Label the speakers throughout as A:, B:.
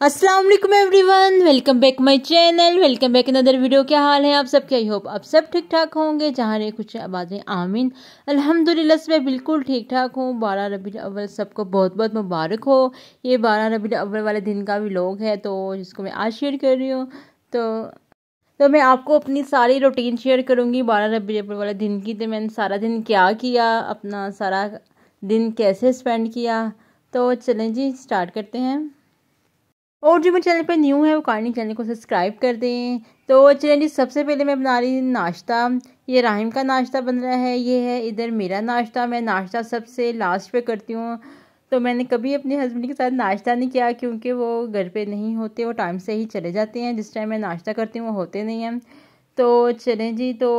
A: अस्सलाम वालेकुम everyone, welcome back my channel, welcome back another video. क्या हाल है आप सबके? आई होप आप सब ठीक ठाक होंगे, जहाँ रहे कुछ आबाद आमीन। अल्हम्दुलिल्लाह, मैं बिल्कुल ठीक ठाक हूँ। बारह रबी अव्वल सबको बहुत बहुत मुबारक हो। ये बारह रबी अव्वल वाले दिन का भी लोग है तो जिसको मैं आज शेयर कर रही हूँ तो तो मैं आपको अपनी सारी रूटीन शेयर करूँगी बारह रबी अव्वल वाले दिन की। तो मैंने सारा दिन क्या किया, अपना सारा दिन कैसे स्पेंड किया तो चलें जी स्टार्ट करते हैं। और जो मेरे चैनल पर न्यू है, वो काइंडली चैनल को सब्सक्राइब कर दें। तो चलें जी, सबसे पहले मैं बना रही नाश्ता। ये राहिम का नाश्ता बन रहा है, ये है इधर मेरा नाश्ता। मैं नाश्ता सबसे लास्ट पे करती हूँ। तो मैंने कभी अपने हस्बैंड के साथ नाश्ता नहीं किया, क्योंकि वो घर पे नहीं होते, वो टाइम से ही चले जाते हैं। जिस टाइम मैं नाश्ता करती हूँ, वो होते नहीं हैं। तो चलें जी तो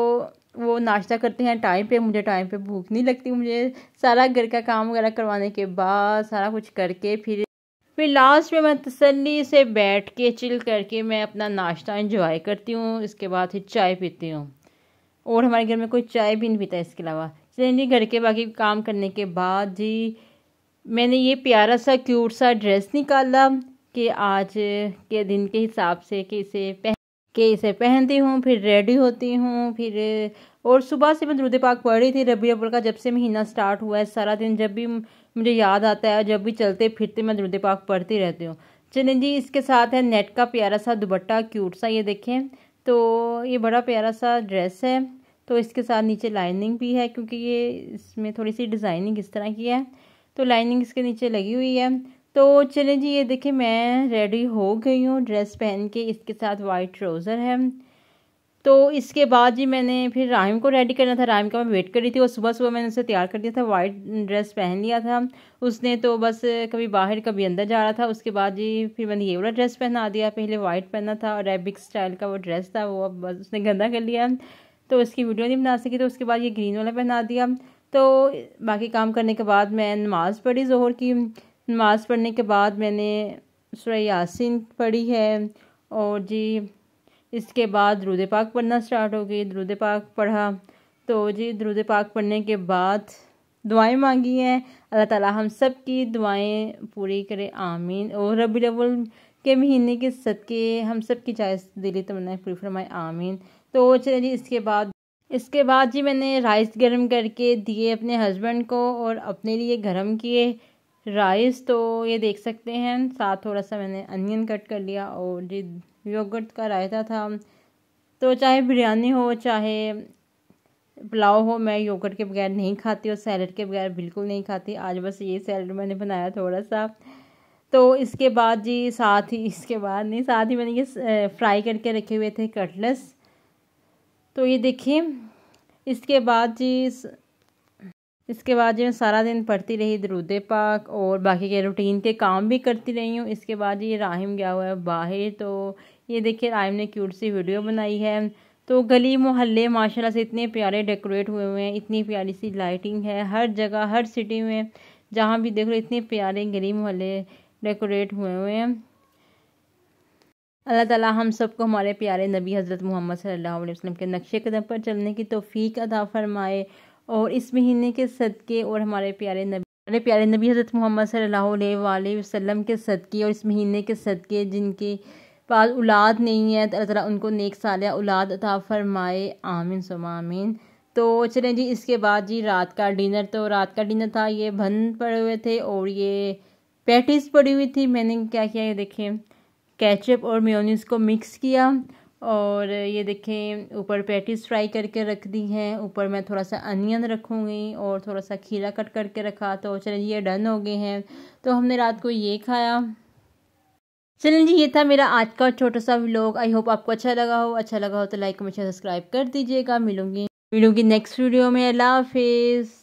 A: वो नाश्ता करते हैं टाइम पे। मुझे टाइम पे भूख नहीं लगती। मुझे सारा घर का काम वगैरह करवाने के बाद सारा कुछ करके फिर फिर लास्ट में मैं तसल्ली से बैठ के चिल करके मैं अपना नाश्ता इंजॉय करती हूँ, इसके बाद फिर चाय पीती हूँ। और हमारे घर में कोई चाय भी नहीं पीता इसके अलावा। चलिए घर के बाकी काम करने के बाद जी मैंने ये प्यारा सा क्यूट सा ड्रेस निकाला कि आज के दिन के हिसाब से कि इसे पहन के इसे पहनती हूँ, फिर रेडी होती हूँ, फिर और सुबह से मैं द्रुद पाक पढ़ रही थी, रबी अव्वल का जब से महीना स्टार्ट हुआ है, सारा दिन जब भी मुझे याद आता है जब भी चलते फिरते मैं द्रुद पाक पढ़ती रहती हूँ। चलें जी, इसके साथ है नेट का प्यारा सा दुबट्टा क्यूट सा ये देखें। तो ये बड़ा प्यारा सा ड्रेस है। तो इसके साथ नीचे लाइनिंग भी है, क्योंकि ये इसमें थोड़ी सी डिज़ाइनिंग इस तरह की है। तो लाइनिंग इसके नीचे लगी हुई है। तो चलें जी, ये देखिए मैं रेडी हो गई हूँ ड्रेस पहन के। इसके साथ वाइट ट्राउज़र है। तो इसके बाद जी मैंने फिर राहिम को रेडी करना था। राहिम का मैं वेट कर रही थी। और सुबह सुबह मैंने उसे तैयार कर दिया था। वाइट ड्रेस पहन लिया था। उसने तो बस कभी बाहर, कभी अंदर जा रहा था। उसके बाद जी फिर मैंने ये वाला ड्रेस पहना दिया। पहले वाइट पहना था और रेबिक स्टाइल का वो ड्रेस था, वो अब बस उसने गंदा कर लिया। तो उसकी वीडियो नहीं बना सकी। तो उसके बाद ये ग्रीन वाला पहना दिया। तो बाकी काम करने के बाद मैं नमाज़ पढ़ी जोहर की। नमाज़ पढ़ने के बाद मैंने सुरह यासिन पढ़ी है। और जी इसके बाद द्रुद पाक पढ़ना स्टार्ट हो गई। द्रुद पाक पढ़ा। तो जी, द्रुद पाक पढ़ने के बाद दुआएँ मांगी हैं। अल्लाह ताला हम सब की दुआएँ पूरी करे। आमीन। और रबी अव्वल के महीने के सदके हम सब की जायज़ दिली तमन्ना पूरी फरमाए। आमीन। तो चले जी, इसके बाद इसके बाद जी मैंने राइस गर्म करके दिए अपने हस्बैंड को और अपने लिए गर्म किए राइस। तो ये देख सकते हैं, साथ थोड़ा सा मैंने अनियन कट कर लिया और जी योगर्ट का रायता था। तो चाहे बिरयानी हो, चाहे पुलाव हो, मैं योगर्ट के बगैर नहीं खाती और सैलड के बगैर बिल्कुल नहीं खाती। आज बस ये सैलड मैंने बनाया थोड़ा सा। तो इसके बाद जी, साथ ही, इसके बाद नहीं, साथ ही मैंने ये फ्राई करके रखे हुए थे कटलेस तो ये देखिए, इसके बाद जी इसके बाद जो मैं सारा दिन पढ़ती रही दरूद पाक और बाकी के रूटीन के काम भी करती रही हूँ। इसके बाद ये राहिम गया हुआ है बाहर तो ये देखिए राहिम ने क्यूट सी वीडियो बनाई है। तो गली मोहल्ले माशाल्लाह से इतने प्यारे डेकोरेट हुए हुए हैं, इतनी प्यारी सी लाइटिंग है, हर जगह, हर सिटी में जहाँ भी देख लो इतने प्यारे गली मोहल्ले डेकोरेट हुए हुए हैं। अल्लाह ताला हम सबको हमारे प्यारे नबी हज़रत मोहम्मद सल्लल्लाहु अलैहि वसल्लम के नक्शे कदम पर चलने की तौफीक अदा फरमाए और इस महीने के सदक़े और हमारे प्यारे नबी, हमारे प्यारे नबी हज़रत मोहम्मद सल्लल्लाहु अलैहि वसल्लम के सदक़े और इस महीने के सदक़े जिनके पास औलाद नहीं है तो अल्लाह उनको नेक साल औलाद अता फरमाए। आमीन, सुमा आमीन। तो चलें जी, इसके बाद जी रात का डिनर। तो रात का डिनर था, ये भन पड़े हुए थे और ये पैटिस पड़ी हुई थी। मैंने क्या किया, ये देखें कैचअप और मेयोनीज़ को मिक्स किया और ये देखें, ऊपर पैटीज फ्राई करके रख दी हैं। ऊपर मैं थोड़ा सा अनियन रखूँगी और थोड़ा सा खीरा कट करके रखा। तो चलिए, ये डन हो गए हैं। तो हमने रात को ये खाया। चलिए जी, ये था मेरा आज का छोटा सा व्लॉग आई होप आपको अच्छा लगा हो। अच्छा लगा हो तो लाइक कमेंट सब्सक्राइब कर दीजिएगा। मिलूँगी मिलूँगी नेक्स्ट वीडियो में। अल्लाह हाफिज़।